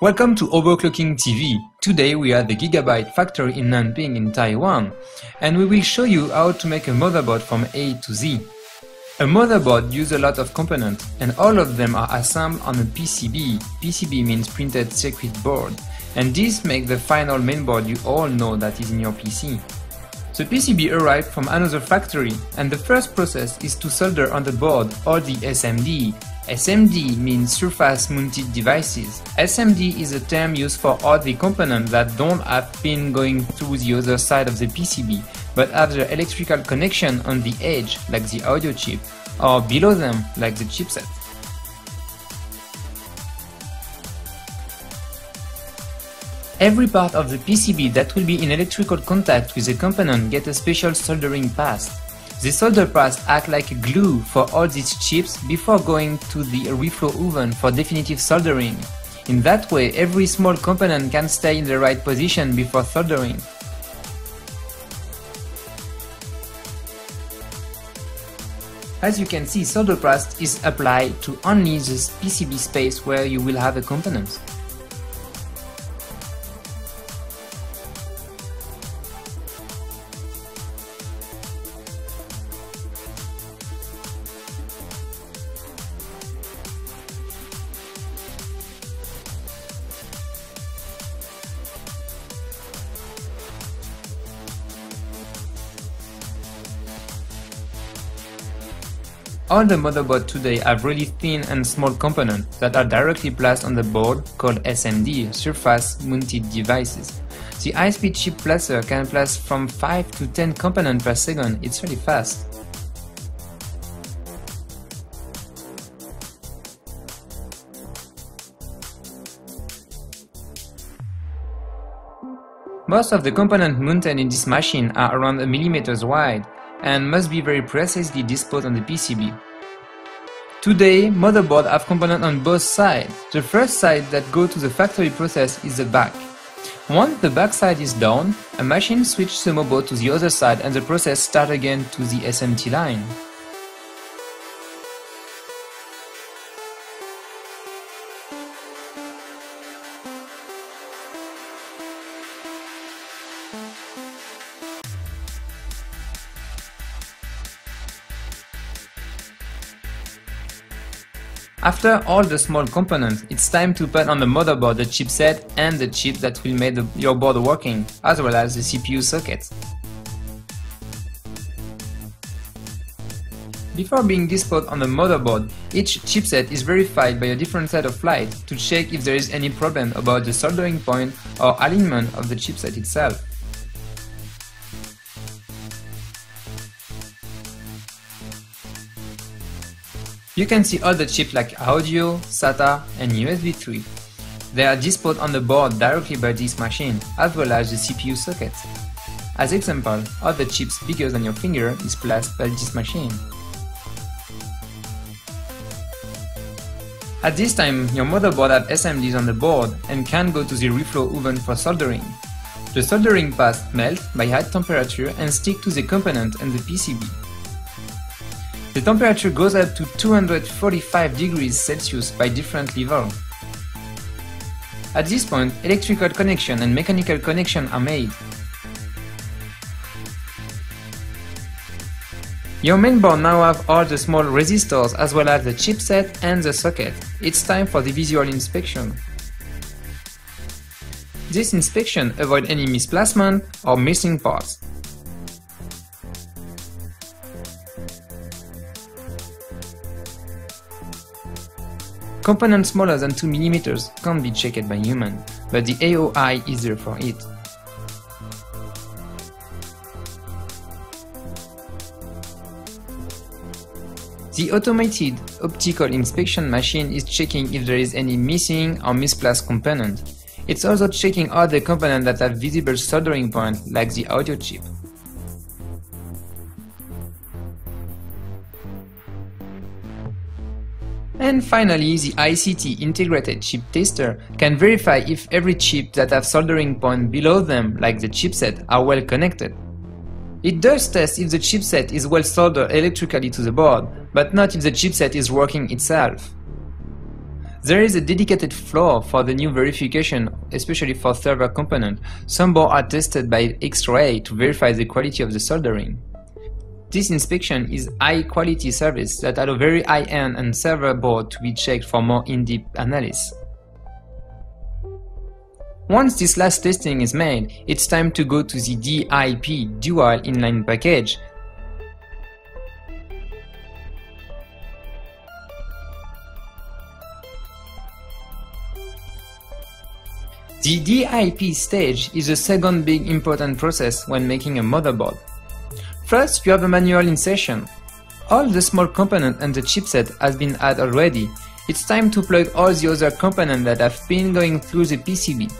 Welcome to Overclocking TV. Today we are at the Gigabyte factory in Nanping in Taiwan and we will show you how to make a motherboard from A to Z. A motherboard uses a lot of components and all of them are assembled on a PCB. PCB means printed circuit board and this makes the final mainboard you all know that is in your PC. The PCB arrived from another factory and the first process is to solder on the board or the SMD. SMD means surface mounted devices. SMD is a term used for all the components that don't have pin going through the other side of the PCB but have the electrical connection on the edge like the audio chip or below them like the chipset. Every part of the PCB that will be in electrical contact with the component get a special soldering paste. The solder paste act like a glue for all these chips before going to the reflow oven for definitive soldering. In that way, every small component can stay in the right position before soldering. As you can see, solder paste is applied to only the PCB space where you will have a component. All the motherboards today have really thin and small components that are directly placed on the board called SMD, Surface Mounted Devices. The high-speed chip placer can place from 5 to 10 components per second, it's really fast. Most of the components mounted in this machine are around a millimeters wide, and must be very precisely disposed on the PCB. Today, motherboards have components on both sides. The first side that go to the factory process is the back. Once the back side is done, a machine switches the motherboard to the other side and the process starts again to the SMT line. After all the small components, it's time to put on the motherboard the chipset and the chip that will make the, your board working, as well as the CPU socket. Before being disposed on the motherboard, each chipset is verified by a different set of lights to check if there is any problem about the soldering point or alignment of the chipset itself. You can see the chips like audio, SATA and USB 3. They are disposed on the board directly by this machine, as well as the CPU socket. As example, all the chips bigger than your finger is placed by this machine. At this time, your motherboard has SMDs on the board and can go to the reflow oven for soldering. The soldering paste melt by high temperature and stick to the component and the PCB. The temperature goes up to 245 degrees Celsius by different level. At this point, electrical connection and mechanical connection are made. Your mainboard now have all the small resistors as well as the chipset and the socket. It's time for the visual inspection. This inspection avoid any misplacement or missing parts. Components smaller than 2 mm can't be checked by human, but the AOI is there for it. The automated optical inspection machine is checking if there is any missing or misplaced component. It's also checking the components that have visible soldering points like the audio chip. And finally, the ICT Integrated Chip Tester can verify if every chip that have soldering point below them, like the chipset, are well connected. It does test if the chipset is well soldered electrically to the board, but not if the chipset is working itself. There is a dedicated floor for the new verification, especially for server component. Some boards are tested by X-ray to verify the quality of the soldering. This inspection is high-quality service that allow very high-end and server board to be checked for more in-depth analysis. Once this last testing is made, it's time to go to the DIP Dual Inline package The DIP stage is the second big important process when making a motherboard. First, you have a manual insertion. All the small component and the chipset has been added already. It's time to plug all the other components that have been going through the PCB.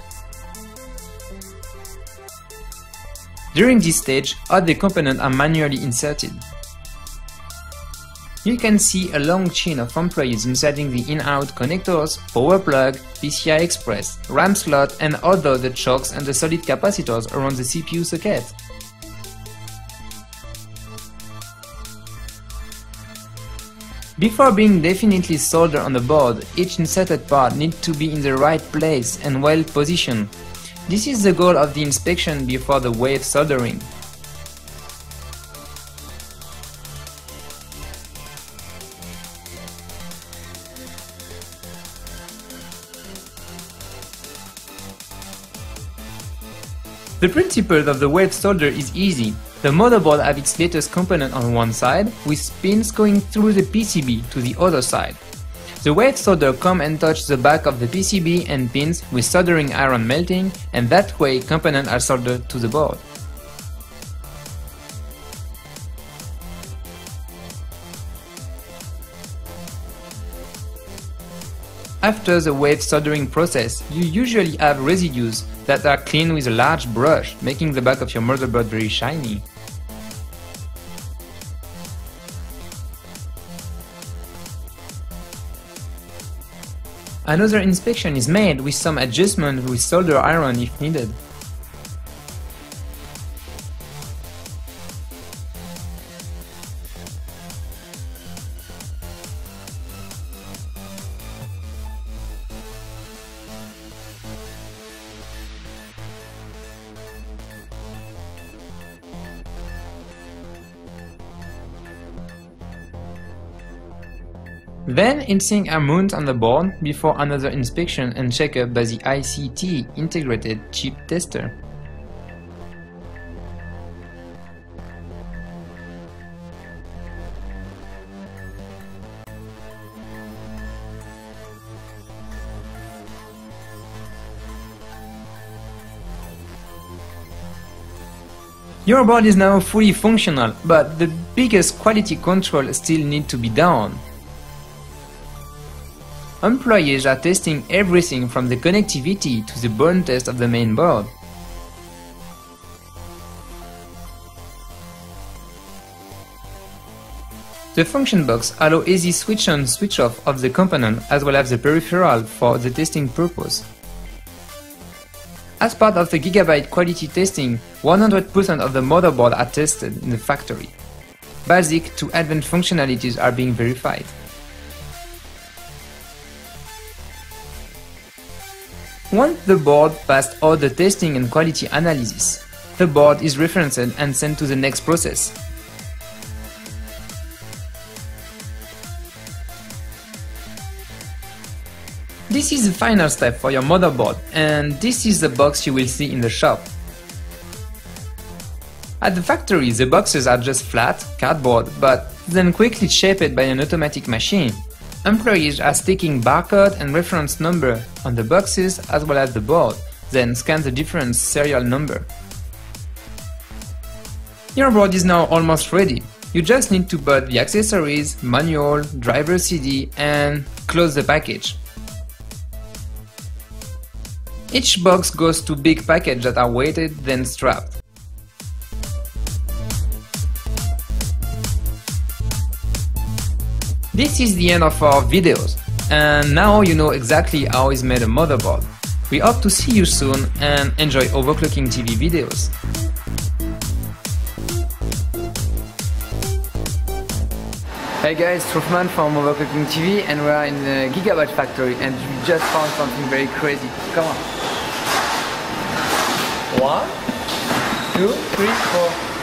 During this stage, all the components are manually inserted. You can see a long chain of employees inserting the in-out connectors, power plug, PCI Express, RAM slot and other the chokes and the solid capacitors around the CPU socket. Before being definitely soldered on the board, each inserted part needs to be in the right place and well positioned. This is the goal of the inspection before the wave soldering. The principle of the wave solder is easy. The motherboard has its latest component on one side, with pins going through the PCB to the other side. The wave solder come and touch the back of the PCB and pins with soldering iron melting, and that way components are soldered to the board. After the wave soldering process, you usually have residues that are cleaned with a large brush, making the back of your motherboard very shiny. Another inspection is made with some adjustment with solder iron if needed. Then heatsinks are mounted on the board before another inspection and checkup by the ICT Integrated Chip Tester. Your board is now fully functional, but the biggest quality control still need to be done. Employees are testing everything from the connectivity to the burn test of the main board. The function box allow easy switch on switch off of the component as well as the peripheral for the testing purpose. As part of the Gigabyte quality testing, 100% of the motherboard are tested in the factory. Basic to advanced functionalities are being verified. Once the board passed all the testing and quality analysis, the board is referenced and sent to the next process. This is the final step for your motherboard and this is the box you will see in the shop. At the factory the boxes are just flat, cardboard, but then quickly shaped by an automatic machine. Employees are sticking barcode and reference number on the boxes as well as the board, then scan the different serial number. Your board is now almost ready. You just need to put the accessories, manual, driver CD and close the package. Each box goes to big packages that are weighted then strapped. This is the end of our videos, and now you know exactly how is made a motherboard. We hope to see you soon and enjoy overclocking TV videos. Hey guys, Truffman from Overclocking TV and we are in the Gigabyte factory and we just found something very crazy. Come on. One, two, three, four.